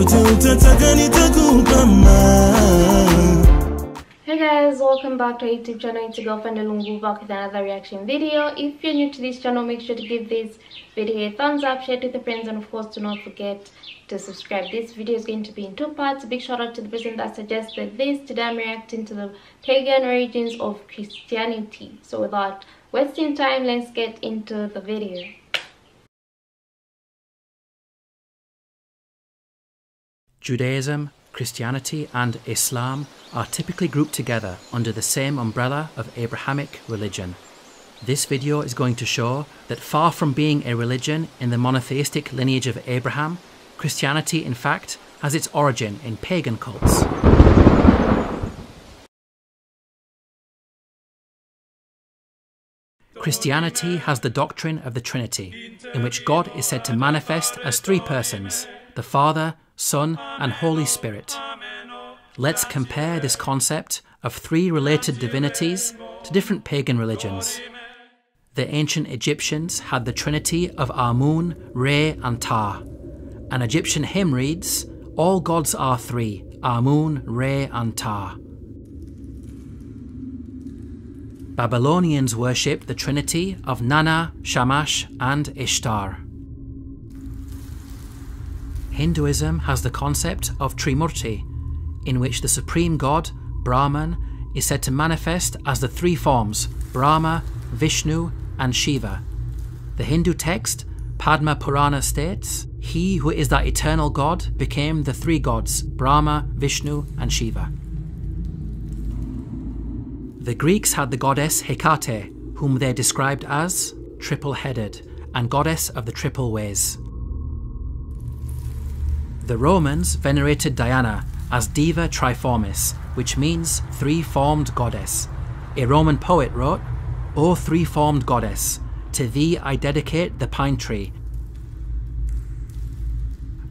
utataka nitakupa Hey guys, welcome back to our YouTube channel. It's your girlfriend Lungu back with another reaction video. If you're new to this channel, make sure to give this video a thumbs up, share it with your friends, and of course, do not forget to subscribe. This video is going to be in two parts. A big shout out to the person that suggested this. Today I'm reacting to the pagan origins of Christianity. So without wasting time, let's get into the video. Judaism, Christianity, and Islam are typically grouped together under the same umbrella of Abrahamic religion. This video is going to show that far from being a religion in the monotheistic lineage of Abraham, Christianity in fact has its origin in pagan cults. Christianity has the doctrine of the Trinity, in which God is said to manifest as three persons the Father, Son, and Holy Spirit. Let's compare this concept of three related divinities to different pagan religions. The ancient Egyptians had the trinity of Amun, Re, and Ptah. An Egyptian hymn reads, All gods are three Amun, Re, and Ptah. Babylonians worshipped the trinity of Nana, Shamash, and Ishtar. Hinduism has the concept of Trimurti, in which the supreme god, Brahman, is said to manifest as the three forms Brahma, Vishnu, and Shiva. The Hindu text Padma Purana states, He who is that eternal God became the three gods, Brahma, Vishnu, and Shiva. The Greeks had the goddess Hecate, whom they described as triple headed and goddess of the triple ways. The Romans venerated Diana as Diva Triformis, which means three formed goddess. A Roman poet wrote, O three formed goddess, to thee I dedicate the pine tree.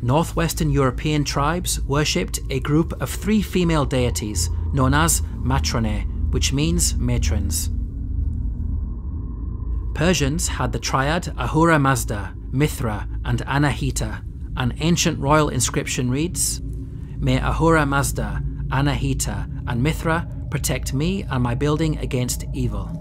Northwestern European tribes worshipped a group of three female deities known as matronae, which means matrons. Persians had the triad Ahura Mazda, Mithra, and Anahita. An ancient royal inscription reads May Ahura Mazda, Anahita, and Mithra protect me and my building against evil.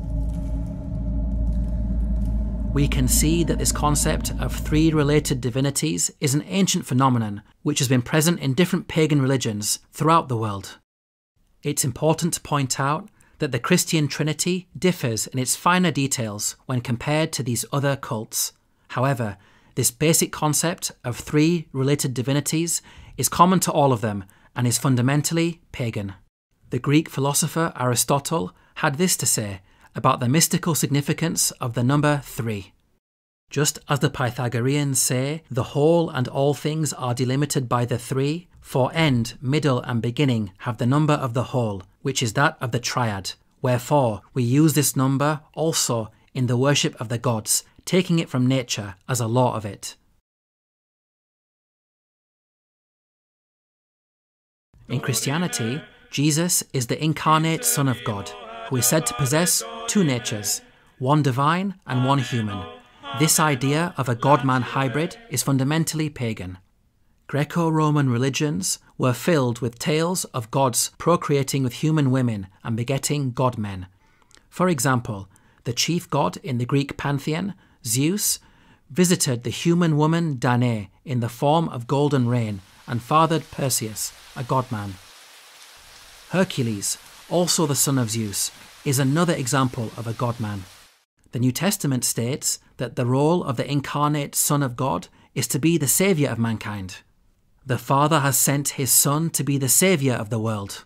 We can see that this concept of three related divinities is an ancient phenomenon which has been present in different pagan religions throughout the world. It's important to point out that the Christian Trinity differs in its finer details when compared to these other cults. However, this basic concept of three related divinities is common to all of them and is fundamentally pagan. The Greek philosopher Aristotle had this to say about the mystical significance of the number three. Just as the Pythagoreans say, the whole and all things are delimited by the three, for end, middle, and beginning have the number of the whole, which is that of the triad. Wherefore, we use this number also in the worship of the gods, taking it from nature as a law of it. In Christianity, Jesus is the incarnate Son of God, who is said to possess two natures, one divine and one human. This idea of a God man hybrid is fundamentally pagan. Greco Roman religions were filled with tales of gods procreating with human women and begetting god men. For example, the chief god in the Greek pantheon, Zeus, visited the human woman Danae in the form of golden rain and fathered Perseus, a godman. Hercules, also the son of Zeus, is another example of a godman. The New Testament states that the role of the incarnate Son of God is to be the Saviour of mankind. The Father has sent His Son to be the Saviour of the world.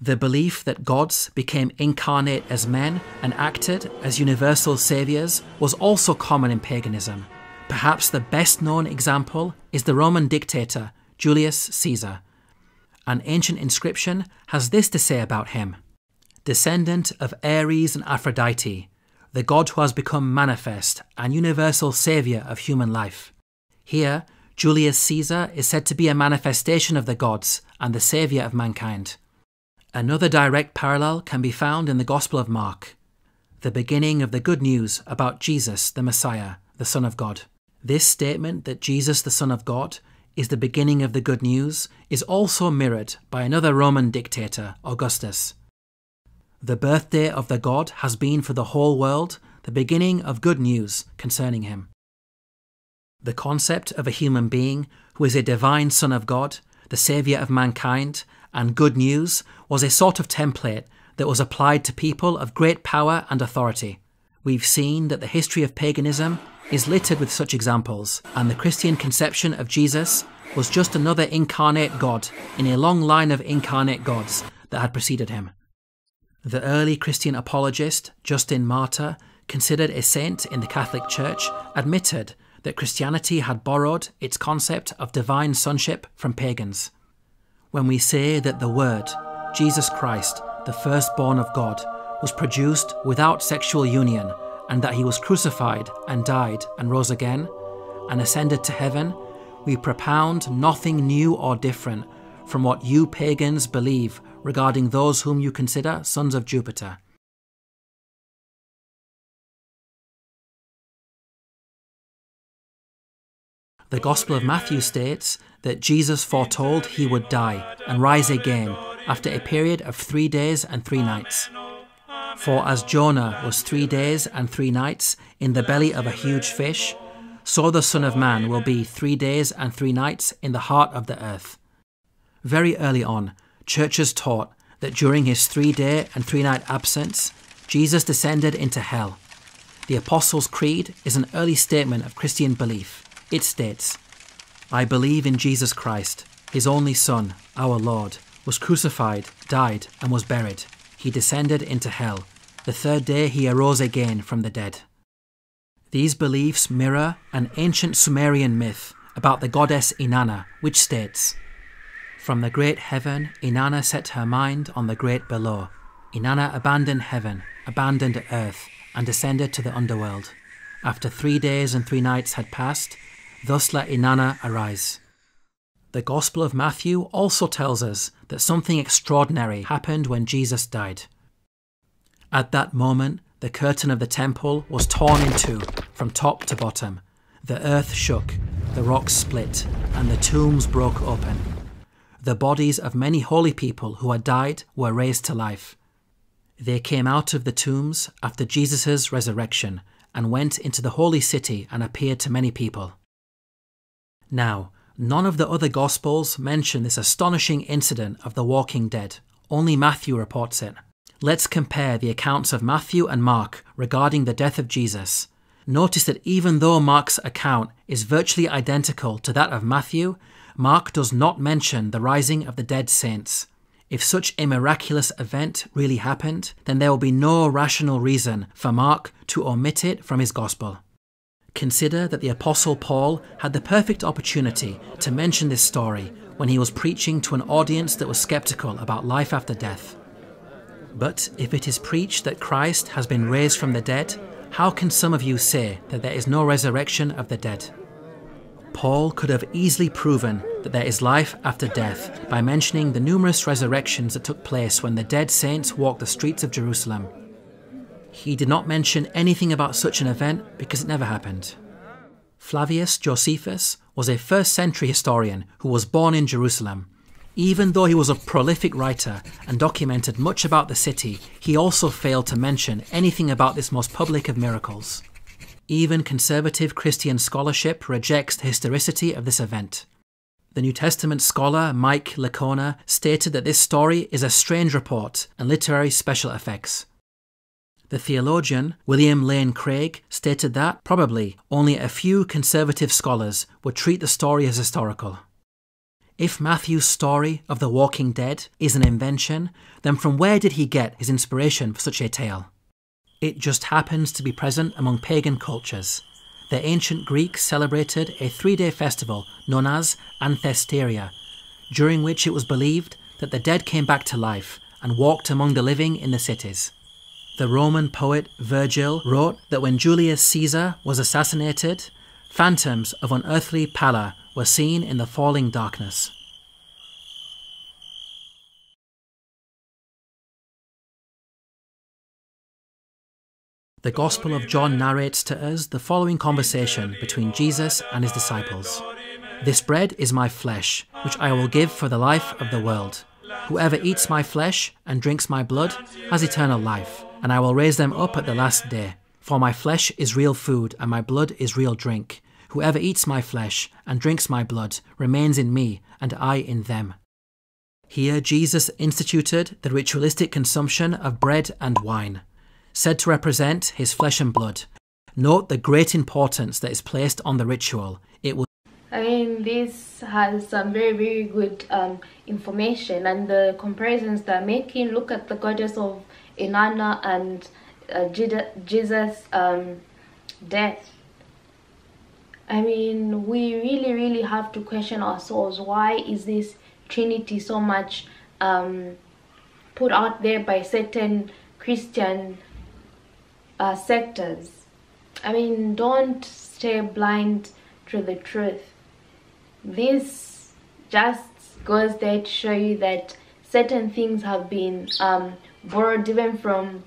The belief that gods became incarnate as men and acted as universal saviours was also common in paganism. Perhaps the best known example is the Roman dictator Julius Caesar. An ancient inscription has this to say about him Descendant of Ares and Aphrodite, the god who has become manifest and universal saviour of human life. Here, Julius Caesar is said to be a manifestation of the gods and the saviour of mankind. Another direct parallel can be found in the Gospel of Mark, the beginning of the good news about Jesus, the Messiah, the Son of God. This statement that Jesus, the Son of God, is the beginning of the good news is also mirrored by another Roman dictator, Augustus. The birthday of the God has been for the whole world the beginning of good news concerning him. The concept of a human being who is a divine Son of God, the Saviour of mankind, and good news was a sort of template that was applied to people of great power and authority. We've seen that the history of paganism is littered with such examples, and the Christian conception of Jesus was just another incarnate God in a long line of incarnate gods that had preceded him. The early Christian apologist, Justin Martyr, considered a saint in the Catholic Church, admitted that Christianity had borrowed its concept of divine sonship from pagans. When we say that the Word, Jesus Christ, the firstborn of God, was produced without sexual union, and that he was crucified and died and rose again, and ascended to heaven, we propound nothing new or different from what you pagans believe regarding those whom you consider sons of Jupiter. The Gospel of Matthew states that Jesus foretold he would die and rise again after a period of three days and three nights. For as Jonah was three days and three nights in the belly of a huge fish, so the Son of Man will be three days and three nights in the heart of the earth. Very early on, churches taught that during his three day and three night absence, Jesus descended into hell. The Apostles' Creed is an early statement of Christian belief. It states, I believe in Jesus Christ, his only Son, our Lord, was crucified, died, and was buried. He descended into hell. The third day he arose again from the dead. These beliefs mirror an ancient Sumerian myth about the goddess Inanna, which states, From the great heaven, Inanna set her mind on the great below. Inanna abandoned heaven, abandoned earth, and descended to the underworld. After three days and three nights had passed, thus let Inanna arise. The Gospel of Matthew also tells us that something extraordinary happened when Jesus died. At that moment, the curtain of the temple was torn in two from top to bottom. The earth shook, the rocks split, and the tombs broke open. The bodies of many holy people who had died were raised to life. They came out of the tombs after Jesus' resurrection and went into the holy city and appeared to many people. Now, none of the other Gospels mention this astonishing incident of the walking dead. Only Matthew reports it. Let's compare the accounts of Matthew and Mark regarding the death of Jesus. Notice that even though Mark's account is virtually identical to that of Matthew, Mark does not mention the rising of the dead saints. If such a miraculous event really happened, then there will be no rational reason for Mark to omit it from his Gospel. Consider that the Apostle Paul had the perfect opportunity to mention this story when he was preaching to an audience that was skeptical about life after death. But if it is preached that Christ has been raised from the dead, how can some of you say that there is no resurrection of the dead? Paul could have easily proven that there is life after death by mentioning the numerous resurrections that took place when the dead saints walked the streets of Jerusalem. He did not mention anything about such an event because it never happened. Flavius Josephus was a first century historian who was born in Jerusalem. Even though he was a prolific writer and documented much about the city, he also failed to mention anything about this most public of miracles. Even conservative Christian scholarship rejects the historicity of this event. The New Testament scholar Mike Licona stated that this story is a strange report and literary special effects. The theologian William Lane Craig stated that, probably, only a few conservative scholars would treat the story as historical. If Matthew's story of the walking dead is an invention, then from where did he get his inspiration for such a tale? It just happens to be present among pagan cultures. The ancient Greeks celebrated a three day festival known as Anthesteria, during which it was believed that the dead came back to life and walked among the living in the cities. The Roman poet Virgil wrote that when Julius Caesar was assassinated, phantoms of unearthly pallor were seen in the falling darkness. The Gospel of John narrates to us the following conversation between Jesus and his disciples. This bread is my flesh, which I will give for the life of the world. Whoever eats my flesh and drinks my blood has eternal life, and I will raise them up at the last day. For my flesh is real food, and my blood is real drink. Whoever eats my flesh and drinks my blood remains in me, and I in them. Here, Jesus instituted the ritualistic consumption of bread and wine, said to represent his flesh and blood. Note the great importance that is placed on the ritual. It will I mean, this has some very, very good um, information, and the comparisons they're making. Look at the goddess of Inanna and uh, Jesus' um, death. I mean, we really, really have to question ourselves. Why is this Trinity so much um, put out there by certain Christian uh, sectors? I mean, don't stay blind to the truth. This just goes there to show you that certain things have been um, borrowed even from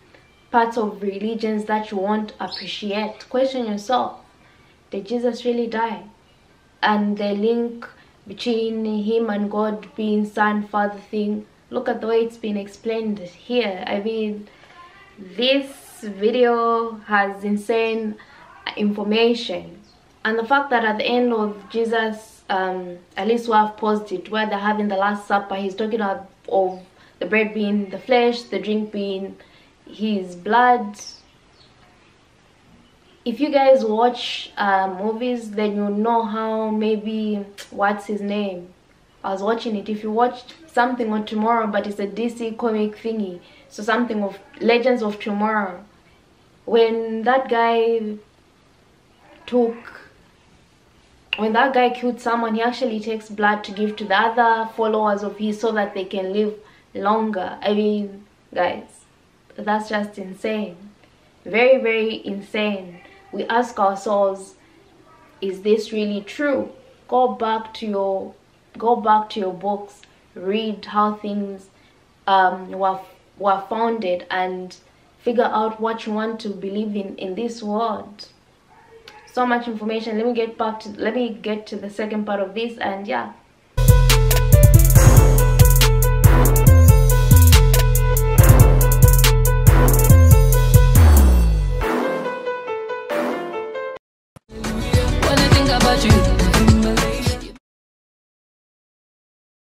parts of religions that you won't appreciate. Question yourself, did Jesus really die? And the link between him and God being son, father thing, look at the way it's been explained here. I mean, this video has insane information. And the fact that at the end of Jesus, um, at least we have paused it, where they're having the Last Supper, he's talking of, of the bread being the flesh, the drink being his blood. If you guys watch uh, movies, then you know how maybe, what's his name? I was watching it. If you watched something on Tomorrow, but it's a DC comic thingy, so something of Legends of Tomorrow, when that guy took when that guy killed someone he actually takes blood to give to the other followers of his so that they can live longer. I mean guys that's just insane. Very very insane. We ask ourselves is this really true? Go back to your go back to your books. Read how things um, were, were founded and figure out what you want to believe in in this world. So much information. Let me get back to let me get to the second part of this and yeah